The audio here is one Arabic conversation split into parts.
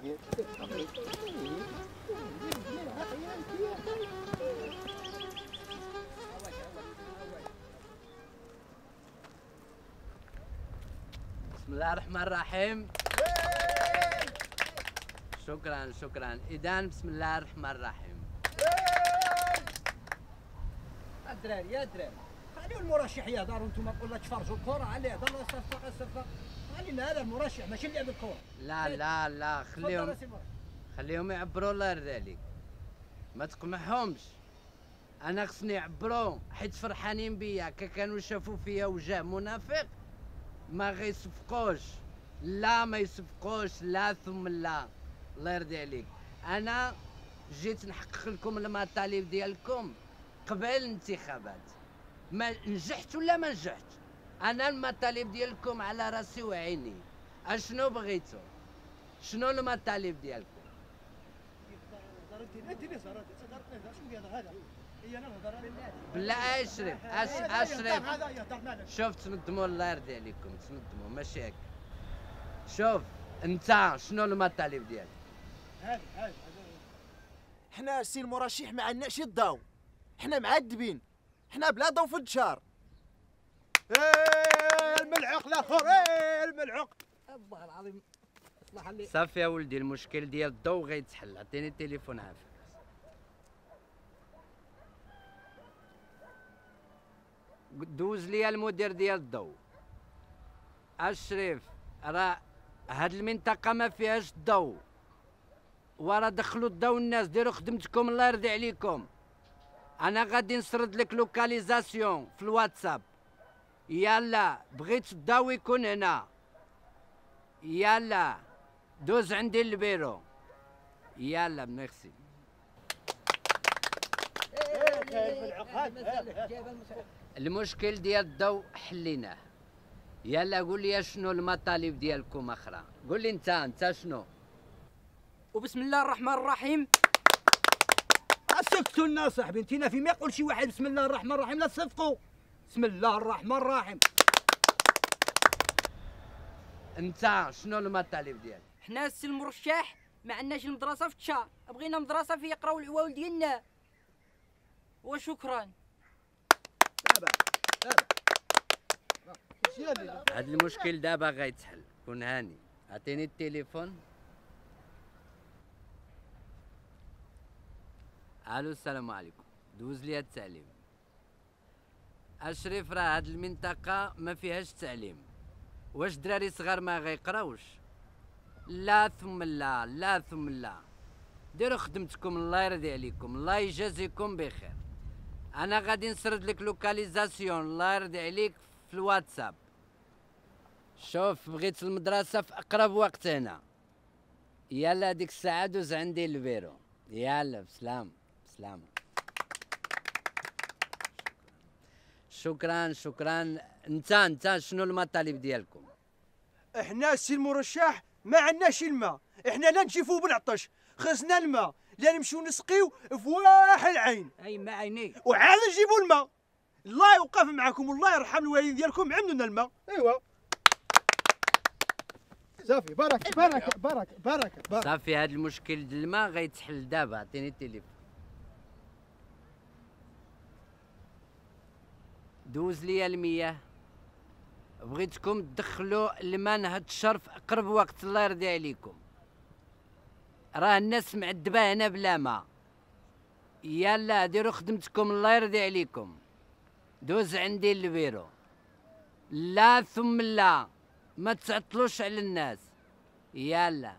بسم الله الرحمن الرحيم. شكرا شكرا. اذا بسم الله الرحمن الرحيم. الدراري يا دراري خليو المرشح يهضر وأنتم تقول تفرجوا الكره عليه. هضر له صفق خلينا هذا المرشح ماشي لعب الكره لا لا لا تفضل خليهم. خليهم يعبروا الله يرضي عليك ما تقمعهمش أنا خصني يعبروا حيت فرحانين بيا. كا كانوا شافوا فيا وجه منافق ما غيصفقوش. لا ما يصفقوش. لا ثم لا. الله يرضي عليك. أنا جيت نحقق لكم المطالب ديالكم قبل الانتخابات. ما نجحت ولا ما نجحت أنا المطالب ديالكم على راسي وعيني. أشنو بغيتوا شنو المطالب ديالكم؟ بالله اشرف أش اشرف شوف تنظموا الله يرضي عليكم تنظموا ماشي هيك شوف انت شنو المطالب ديالك؟ حنا السي المرشح ما عندناش الضو. حنا معذبين. حنا بلا ضو في الدشار. الملعق الآخر إيه، الملعق. الله العظيم صافي يا ولدي المشكل ديال الضو غيتحل عطيني التليفون عافاك دوز لي المدير ديال الضو. اشرف راه هاد المنطقة ما فيهاش الضو وراه دخلوا الضو الناس ديروا خدمتكم الله يرضي عليكم. أنا غادي نسرد لك localisation في الواتساب. يلا بغيت الضو يكون هنا. يلا دوز عندي البيرو. يلا ميرسي. المشكل ديال الضوء حليناه. يلا قول لي شنو المطالب ديالكم أخرى. قول لي انت انت شنو؟ وبسم الله الرحمن الرحيم. سكتوا الناس صاحبي انتينا في ما يقول شي واحد بسم الله الرحمن الرحيم لا تصفقوا. بسم الله الرحمن الرحيم. انت شنو المطالب ديالك؟ حنا السي المرشح ما عندناش المدرسة في التشار بغينا مدرسة فيها يقراو العوال ديالنا. وشكرا. هاد المشكل دابا غيتحل. كون هاني. عطيني التليفون. ألو السلام عليكم. دوز لي التعليم. اشرف راه هاد المنطقة ما فيهاش تعليم. واش دراري صغار ما غيقراوش؟ لا ثم لا لا ثم لا. ديروا خدمتكم الله يرضي عليكم الله يجازيكم بخير. أنا غادي نسرد لك localisation الله يرضي عليك في الواتساب. شوف بغيت المدرسة في أقرب وقت هنا. يلا ديك الساعة دوز عندي البيرو. يلا بسلام بسلام. شكرا شكرا. انت انت شنو المطالب ديالكم؟ إحنا السي المرشح ما عندناش الماء. إحنا لا نشوفوا بالعطش. خصنا الماء. لا نمشيو نسقيو في واحد العين. أي ما عيني وعاد نجيبوا الماء. الله يوقف معكم. والله يرحم الوالدين ديالكم. عملوا لنا الماء. ايوا صافي. بارك بارك بارك بارك. صافي هاد المشكل د الماء غيتحل دابا. عطيني التليفون. دوز لي المياه. بغيتكم تدخلوا الماء نهض الشر في اقرب وقت الله يرضي عليكم. راه الناس معذبة هنا بلا ماء يلا ديروا خدمتكم الله يرضي عليكم. دوز عندي البيرو لا ثم لا ما تعطلوش على الناس. يلا.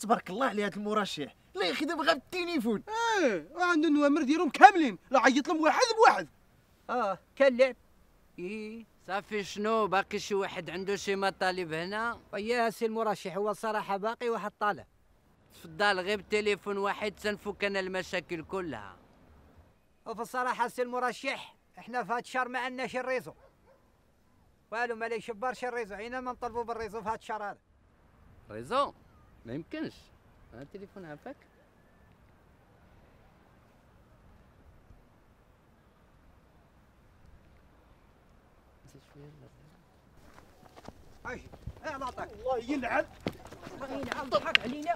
تبارك الله على هذا المرشح. لا يخدم غير التليفون. إيه وعنده النوامر ديالهم كاملين. لا عيط لهم واحد بواحد. آه كان لعب إيه. صافي شنو؟ باقي شي واحد عنده شي مطالب هنا؟ ويا سي المرشح هو الصراحة باقي واحد طالع. تفضل غير بتليفون واحد تنفك أنا المشاكل كلها. وفي الصراحة سي المرشح إحنا في هاد الدشر ما عندناش ال réseau. والو ما كيشبرش ال réseau. عيينا ما نطلبوا بال réseau في هاد الدشر هذا؟ réseau؟ ما يمكنش. التليفون عافاك. أجي أنا نعطيك الله يلعن نعم ضحك علينا.